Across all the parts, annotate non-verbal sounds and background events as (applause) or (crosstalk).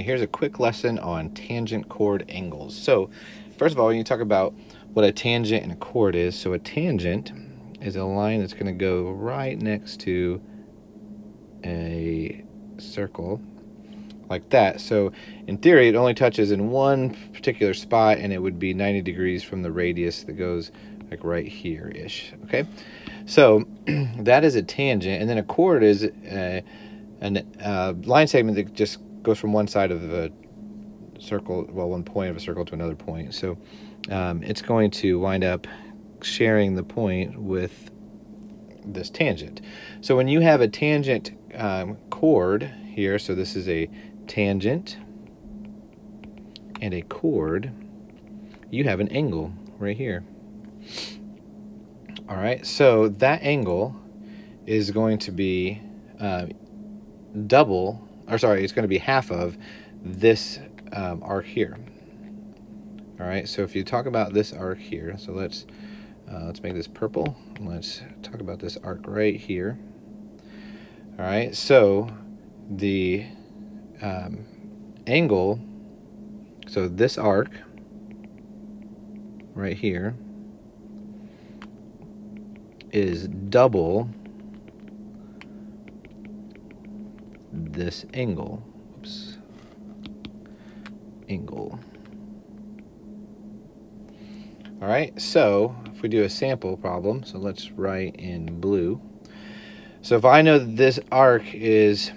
Right, here's a quick lesson on tangent chord angles. So, first of all, you talk about what a tangent and a chord is, so a tangent is a line that's going to go right next to a circle like that. So, in theory, it only touches in one particular spot and it would be 90 degrees from the radius that goes like right here-ish, okay? So, (clears throat) that is a tangent, and then a chord is a, a uh, line segment that just goes from one side of the circle, well, one point of a circle to another point. So um, it's going to wind up sharing the point with this tangent. So when you have a tangent um, chord here, so this is a tangent and a chord, you have an angle right here. All right, so that angle is going to be uh, double or sorry, it's going to be half of this um, arc here. All right, so if you talk about this arc here, so let's uh, let's make this purple. Let's talk about this arc right here. All right, so the um, angle, so this arc right here is double this angle. Oops. Angle. All right, so if we do a sample problem, so let's write in blue. So if I know that this arc is,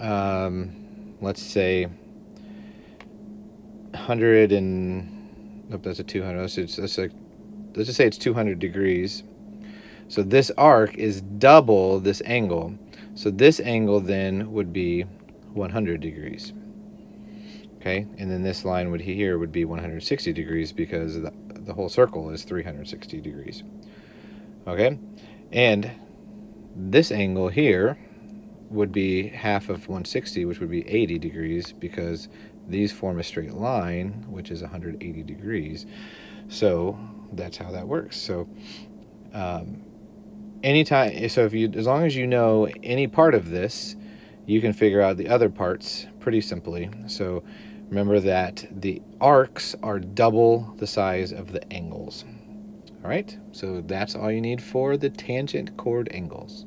um, let's say, 100 and, nope, that's a 200. Let's, just, let's, let's just say it's 200 degrees. So this arc is double this angle. So this angle then would be 100 degrees. Okay, and then this line would here would be 160 degrees because the, the whole circle is 360 degrees. Okay, and this angle here would be half of 160, which would be 80 degrees because these form a straight line, which is 180 degrees. So that's how that works. So um, anytime so if you as long as you know any part of this you can figure out the other parts pretty simply. So remember that the arcs are double the size of the angles. All right? So that's all you need for the tangent chord angles